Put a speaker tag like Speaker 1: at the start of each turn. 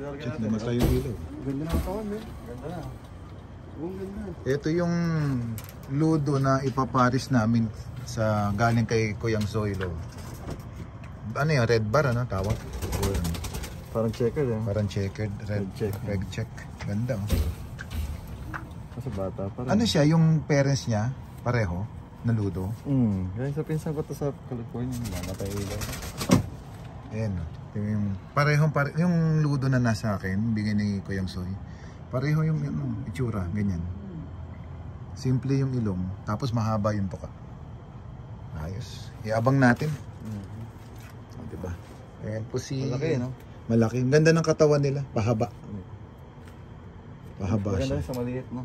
Speaker 1: Check naman tayo ilaw.
Speaker 2: Ganda na katawan, eh. Ganda na. Ang ganda.
Speaker 1: Ito yung ludo na ipaparis namin sa galing kay Kuyang Zoilo. Ano yung red bar ano tawag?
Speaker 2: Parang checker, eh.
Speaker 1: Parang checkered red
Speaker 2: Red check.
Speaker 1: red check. Ganda. oh.
Speaker 2: Kasi bata pa rin.
Speaker 1: Ano siya yung parents niya pareho na ludo?
Speaker 2: Hmm. Kaya sa pinsan ko to sa California, mamatay ilaw.
Speaker 1: Ayan. Oh. Yung parehong pare, yung ludo na nasa akin, bigay ni Kuyang Soy. Pareho yung ano, itsura, ganyan. Simple yung ilong, tapos mahaba yung tuka. Ayos. Iabang natin.
Speaker 2: Hmm.
Speaker 1: O, diba? Ayan po si...
Speaker 2: Malaki, no?
Speaker 1: Malaki. Ang ganda ng katawan nila. Pahaba. Pahaba
Speaker 2: Maganda
Speaker 1: siya.
Speaker 2: rin sa maliit, no?